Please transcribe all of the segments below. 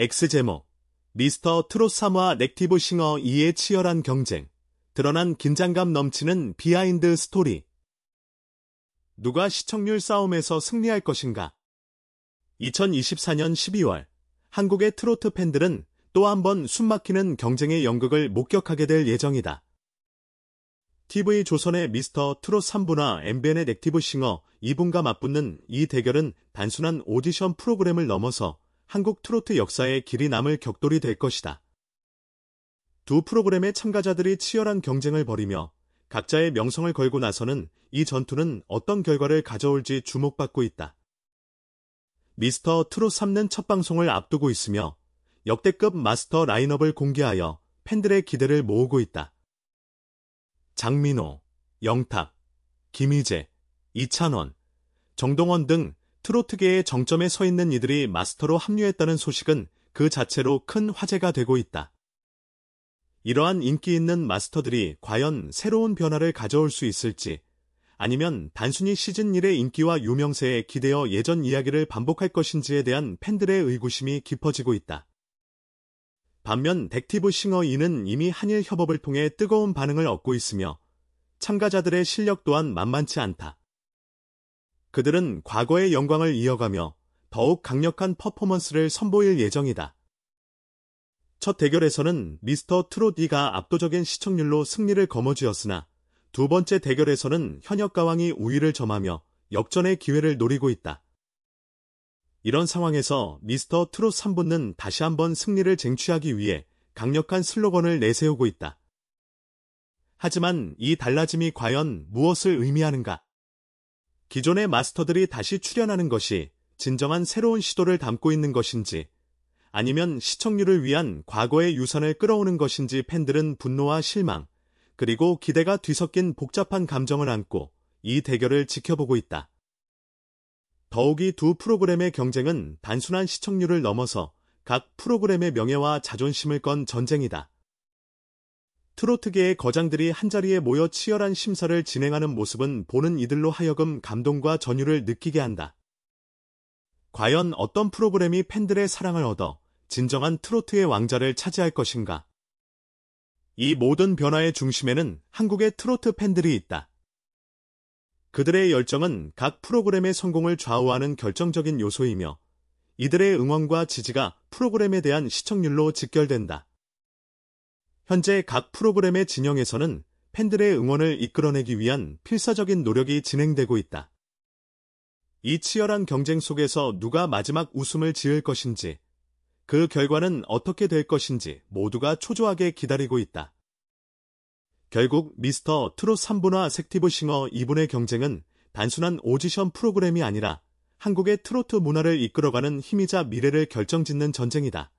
X제목 미스터 트롯 3와 액티브 싱어 2의 치열한 경쟁 드러난 긴장감 넘치는 behind story 누가 시청률 싸움에서 승리할 것인가 2024년 12월 한국의 트로트 팬들은 또 한 번 숨막히는 경쟁의 연극을 목격하게 될 예정이다. TV조선의 미스터 트롯 3와 MBN의 액티브 싱어 2가 맞붙는 이 대결은 단순한 오디션 프로그램을 넘어서 한국 트로트 역사에 길이 남을 격돌이 될 것이다. 두 프로그램의 참가자들이 치열한 경쟁을 벌이며 각자의 명성을 걸고 나서는 이 전투는 어떤 결과를 가져올지 주목받고 있다. 미스터 트롯 3는 첫 방송을 앞두고 있으며 역대급 마스터 라인업을 공개하여 팬들의 기대를 모으고 있다. 장민호, 영탁, 김희재, 이찬원, 정동원 등 트로트계의 정점에 서 있는 이들이 마스터로 합류했다는 소식은 그 자체로 큰 화제가 되고 있다. 이러한 인기 있는 마스터들이 과연 새로운 변화를 가져올 수 있을지, 아니면 단순히 시즌 1의 인기와 유명세에 기대어 예전 이야기를 반복할 것인지에 대한 팬들의 의구심이 깊어지고 있다. 반면 액티브 싱어 2는 이미 한일 협업을 통해 뜨거운 반응을 얻고 있으며 참가자들의 실력 또한 만만치 않다. 그들은 과거의 영광을 이어가며 더욱 강력한 퍼포먼스를 선보일 예정이다. 첫 대결에서는 미스터 트롯 2가 압도적인 시청률로 승리를 거머쥐었으나 두 번째 대결에서는 현역 가왕이 우위를 점하며 역전의 기회를 노리고 있다. 이런 상황에서 미스터 트롯 3부는 다시 한번 승리를 쟁취하기 위해 강력한 슬로건을 내세우고 있다. 하지만 이 달라짐이 과연 무엇을 의미하는가? 기존의 마스터들이 다시 출연하는 것이 진정한 새로운 시도를 담고 있는 것인지 아니면 시청률을 위한 과거의 유산을 끌어오는 것인지 팬들은 분노와 실망, 그리고 기대가 뒤섞인 복잡한 감정을 안고 이 대결을 지켜보고 있다. 더욱이 두 프로그램의 경쟁은 단순한 시청률을 넘어서 각 프로그램의 명예와 자존심을 건 전쟁이다. 트로트계의 거장들이 한자리에 모여 치열한 심사를 진행하는 모습은 보는 이들로 하여금 감동과 전율을 느끼게 한다. 과연 어떤 프로그램이 팬들의 사랑을 얻어 진정한 트로트의 왕자를 차지할 것인가? 이 모든 변화의 중심에는 한국의 트로트 팬들이 있다. 그들의 열정은 각 프로그램의 성공을 좌우하는 결정적인 요소이며 이들의 응원과 지지가 프로그램에 대한 시청률로 직결된다. 현재 각 프로그램의 진영에서는 팬들의 응원을 이끌어내기 위한 필사적인 노력이 진행되고 있다. 이 치열한 경쟁 속에서 누가 마지막 웃음을 지을 것인지, 그 결과는 어떻게 될 것인지 모두가 초조하게 기다리고 있다. 결국 미스터 트롯 3부나 색티브 싱어 2분의 경쟁은 단순한 오디션 프로그램이 아니라 한국의 트로트 문화를 이끌어가는 힘이자 미래를 결정짓는 전쟁이다.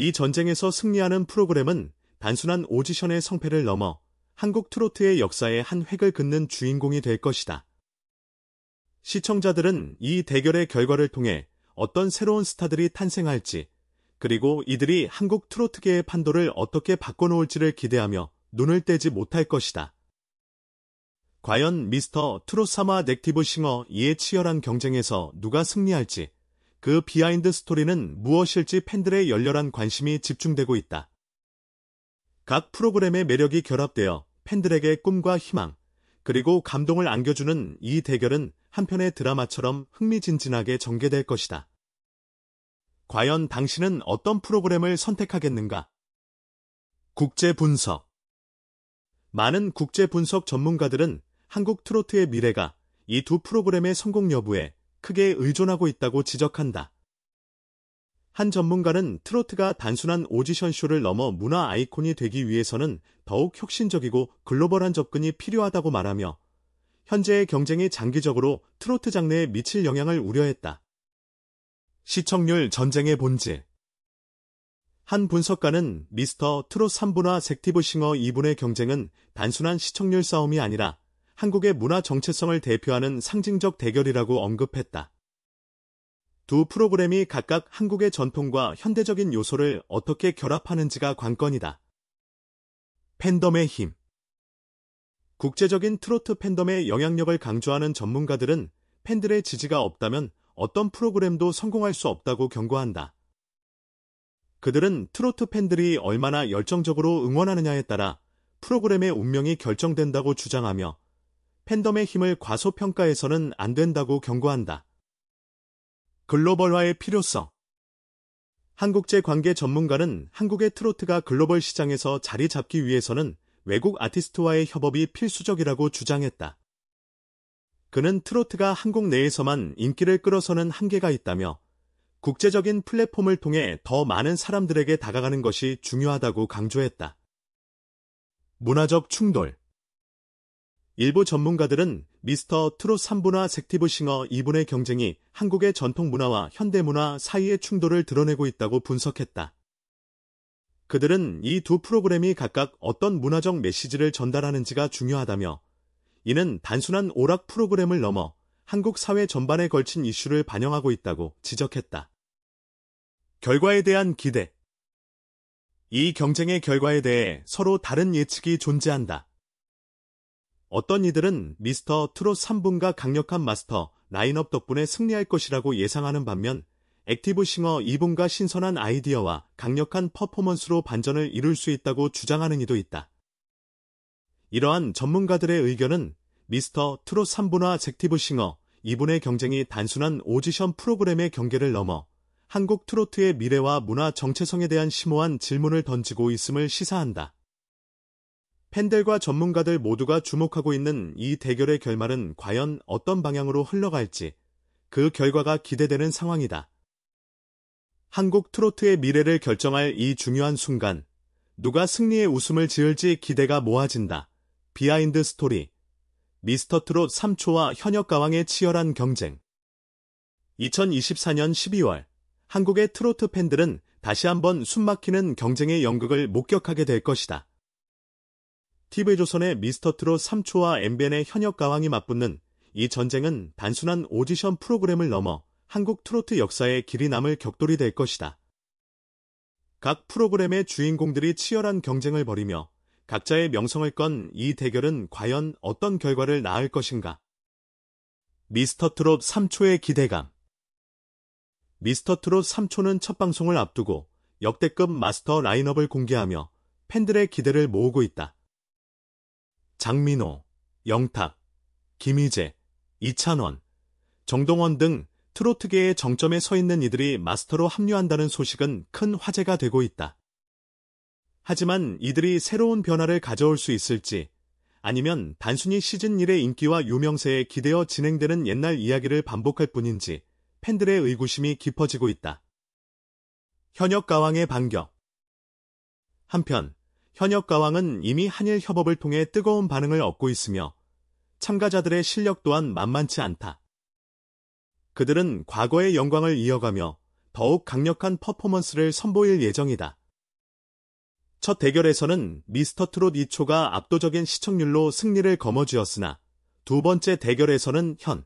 이 전쟁에서 승리하는 프로그램은 단순한 오디션의 성패를 넘어 한국 트로트의 역사에 한 획을 긋는 주인공이 될 것이다. 시청자들은 이 대결의 결과를 통해 어떤 새로운 스타들이 탄생할지, 그리고 이들이 한국 트로트계의 판도를 어떻게 바꿔놓을지를 기대하며 눈을 떼지 못할 것이다. 과연 미스터 트롯 3와 액티브 싱어 2의 치열한 경쟁에서 누가 승리할지, 그 behind story는 무엇일지 팬들의 열렬한 관심이 집중되고 있다. 각 프로그램의 매력이 결합되어 팬들에게 꿈과 희망, 그리고 감동을 안겨주는 이 대결은 한편의 드라마처럼 흥미진진하게 전개될 것이다. 과연 당신은 어떤 프로그램을 선택하겠는가? 국제 분석 많은 국제 분석 전문가들은 한국 트로트의 미래가 이 두 프로그램의 성공 여부에 크게 의존하고 있다고 지적한다. 한 전문가는 트로트가 단순한 오디션 쇼를 넘어 문화 아이콘이 되기 위해서는 더욱 혁신적이고 글로벌한 접근이 필요하다고 말하며 현재의 경쟁이 장기적으로 트로트 장르에 미칠 영향을 우려했다. 시청률 전쟁의 본질 한 분석가는 미스터 트롯 3부나 섹티브 싱어 2분의 경쟁은 단순한 시청률 싸움이 아니라 한국의 문화 정체성을 대표하는 상징적 대결이라고 언급했다. 두 프로그램이 각각 한국의 전통과 현대적인 요소를 어떻게 결합하는지가 관건이다. 팬덤의 힘 국제적인 트로트 팬덤의 영향력을 강조하는 전문가들은 팬들의 지지가 없다면 어떤 프로그램도 성공할 수 없다고 경고한다. 그들은 트로트 팬들이 얼마나 열정적으로 응원하느냐에 따라 프로그램의 운명이 결정된다고 주장하며 팬덤의 힘을 과소평가해서는 안 된다고 경고한다. 글로벌화의 필요성 한국제 관계 전문가는 한국의 트로트가 글로벌 시장에서 자리 잡기 위해서는 외국 아티스트와의 협업이 필수적이라고 주장했다. 그는 트로트가 한국 내에서만 인기를 끌어서는 한계가 있다며 국제적인 플랫폼을 통해 더 많은 사람들에게 다가가는 것이 중요하다고 강조했다. 문화적 충돌 일부 전문가들은 미스터 트롯 3부나 섹티브 싱어 2분의 경쟁이 한국의 전통 문화와 현대 문화 사이의 충돌을 드러내고 있다고 분석했다. 그들은 이 두 프로그램이 각각 어떤 문화적 메시지를 전달하는지가 중요하다며 이는 단순한 오락 프로그램을 넘어 한국 사회 전반에 걸친 이슈를 반영하고 있다고 지적했다. 결과에 대한 기대 이 경쟁의 결과에 대해 서로 다른 예측이 존재한다. 어떤 이들은 미스터 트롯 3가 강력한 마스터 라인업 덕분에 승리할 것이라고 예상하는 반면 액티브 싱어 2가 신선한 아이디어와 강력한 퍼포먼스로 반전을 이룰 수 있다고 주장하는 이도 있다. 이러한 전문가들의 의견은 미스터 트롯 3와 액티브 싱어 2의 경쟁이 단순한 오디션 프로그램의 경계를 넘어 한국 트로트의 미래와 문화 정체성에 대한 심오한 질문을 던지고 있음을 시사한다. 팬들과 전문가들 모두가 주목하고 있는 이 대결의 결말은 과연 어떤 방향으로 흘러갈지 그 결과가 기대되는 상황이다. 한국 트로트의 미래를 결정할 이 중요한 순간, 누가 승리의 웃음을 지을지 기대가 모아진다. Behind story. 미스터 트롯 3와 현역 가왕의 치열한 경쟁. 2024년 12월, 한국의 트로트 팬들은 다시 한번 숨막히는 경쟁의 연극을 목격하게 될 것이다. TV조선의 미스터 트롯 3와 MBN의 현역 가왕이 맞붙는 이 전쟁은 단순한 오디션 프로그램을 넘어 한국 트로트 역사에 길이 남을 격돌이 될 것이다. 각 프로그램의 주인공들이 치열한 경쟁을 벌이며 각자의 명성을 건 이 대결은 과연 어떤 결과를 낳을 것인가? 미스터 트롯 3초의 기대감 미스터 트롯 3초는 첫 방송을 앞두고 역대급 마스터 라인업을 공개하며 팬들의 기대를 모으고 있다. 장민호, 영탁, 김희재, 이찬원, 정동원 등 트로트계의 정점에 서 있는 이들이 마스터로 합류한다는 소식은 큰 화제가 되고 있다. 하지만 이들이 새로운 변화를 가져올 수 있을지 아니면 단순히 시즌 1의 인기와 유명세에 기대어 진행되는 옛날 이야기를 반복할 뿐인지 팬들의 의구심이 깊어지고 있다. 현역 가왕의 반격 한편 현역 가왕은 이미 한일 협업을 통해 뜨거운 반응을 얻고 있으며 참가자들의 실력 또한 만만치 않다. 그들은 과거의 영광을 이어가며 더욱 강력한 퍼포먼스를 선보일 예정이다. 첫 대결에서는 미스터 트롯 2초가 압도적인 시청률로 승리를 거머쥐었으나 두 번째 대결에서는 현,